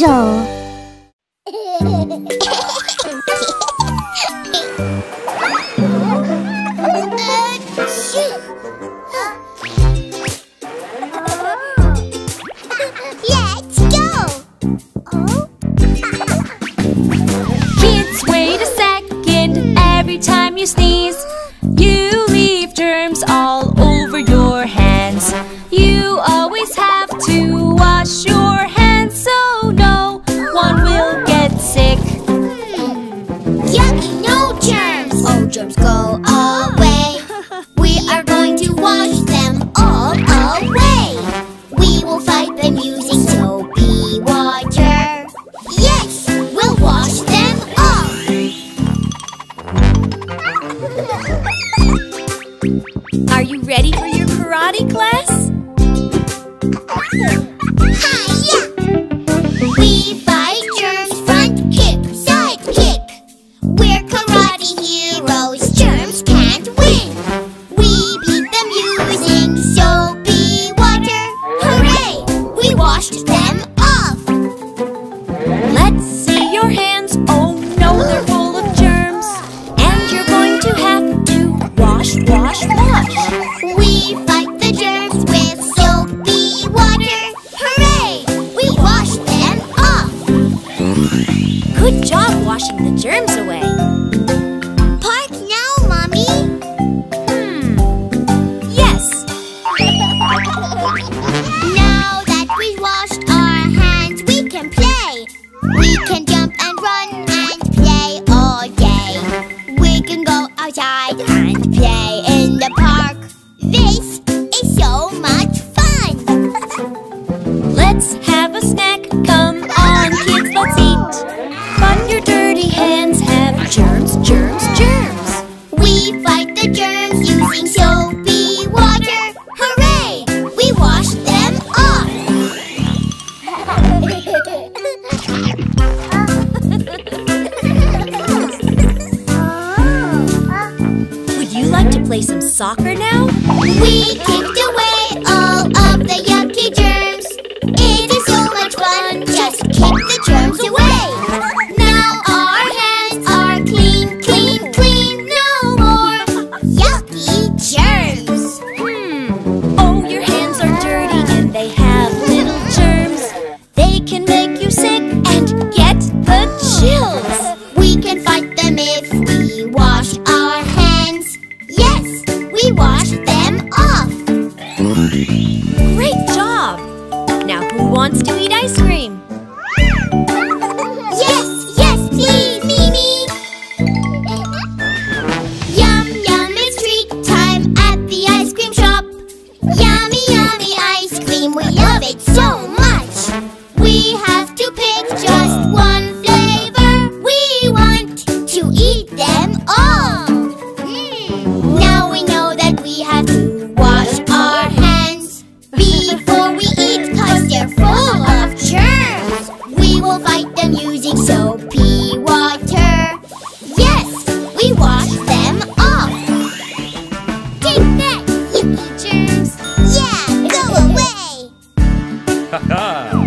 angel. Let's go. Oh. Kids, wait a second. Every time you sneeze, you leave germs all over your hands. You always have germs go away. We are going to wash them all away. We will fight them using soapy water. Yes, we'll wash them off Are you ready for your karate class? Good job washing the germs away. Park now, Mommy. Hmm. Yes. now that we washed our hands, we can play. We can jump and run and play all day. We can go outside and play in the park. This is so much fun. Let's play some soccer now? We can wants to eat ice cream? Ha ha!